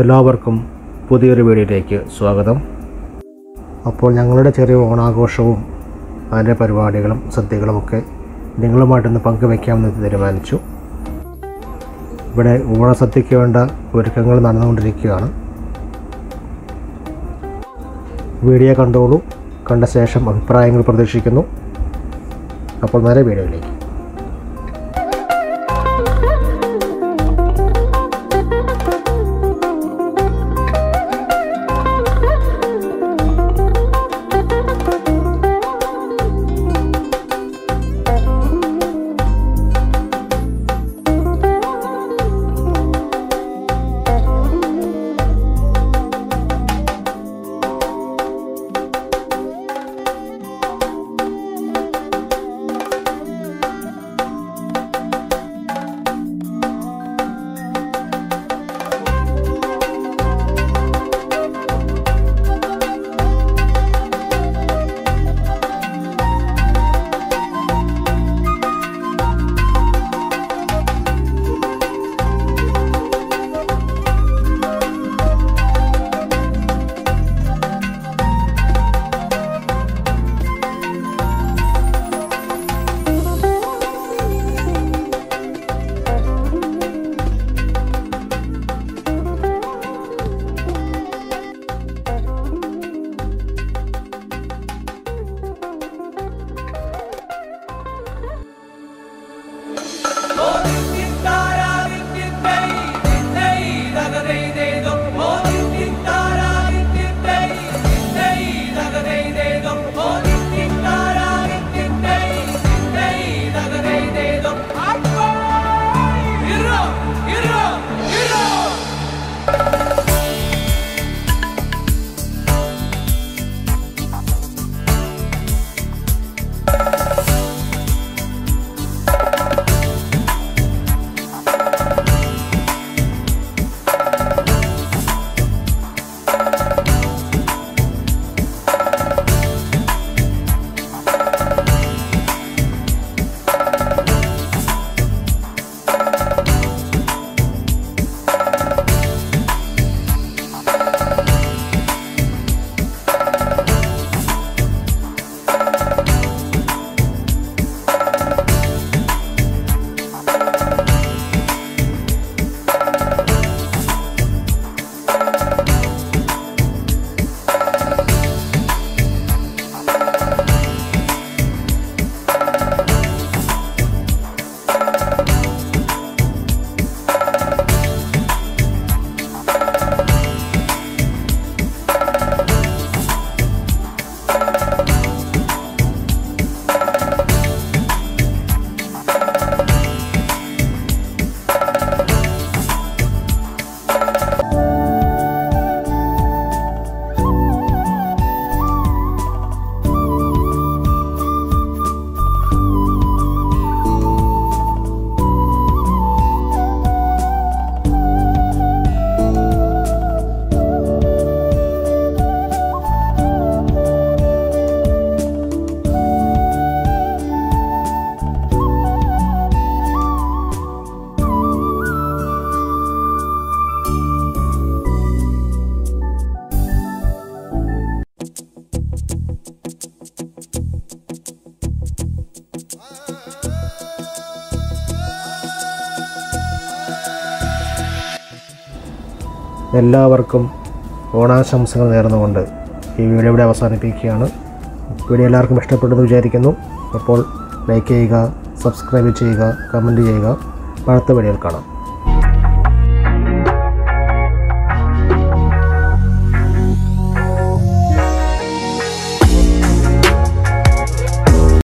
എല്ലാവർക്കും പുതിയൊരു വീഡിയോയിലേക്ക് സ്വാഗതം. അപ്പോൾ ഞങ്ങളുടെ ചെറിയ ഓണാഘോഷവും അതിന്റെ പരിപാടികളും സദ്യകളുമൊക്കെ നിങ്ങളുമായിട്ടൊന്ന് പങ്കുവയ്ക്കാമെന്ന് തീരുമാനിച്ചു. ഇവിടെ ഓണസദ്യയ്ക്ക് വേണ്ട ഒരുക്കങ്ങൾ നടന്നുകൊണ്ടിരിക്കുകയാണ്. വീഡിയോ കണ്ടോളൂ കണ്ട ശേഷം അഭിപ്രായങ്ങൾ പ്രതീക്ഷിക്കുന്നു. അപ്പോൾ നേരെ വീഡിയോയിലേക്ക്. എല്ലാവർക്കും ഓണാശംസകൾ നേർന്നുകൊണ്ട് ഈ വീഡിയോ ഇവിടെ അവസാനിപ്പിക്കുകയാണ്. വീഡിയോ എല്ലാവർക്കും ഇഷ്ടപ്പെട്ടെന്ന് വിചാരിക്കുന്നു. അപ്പോൾ ലൈക്ക് ചെയ്യുക സബ്സ്ക്രൈബ് ചെയ്യുക കമന്റ് ചെയ്യുക. അടുത്ത വീഡിയോയിൽ കാണാം.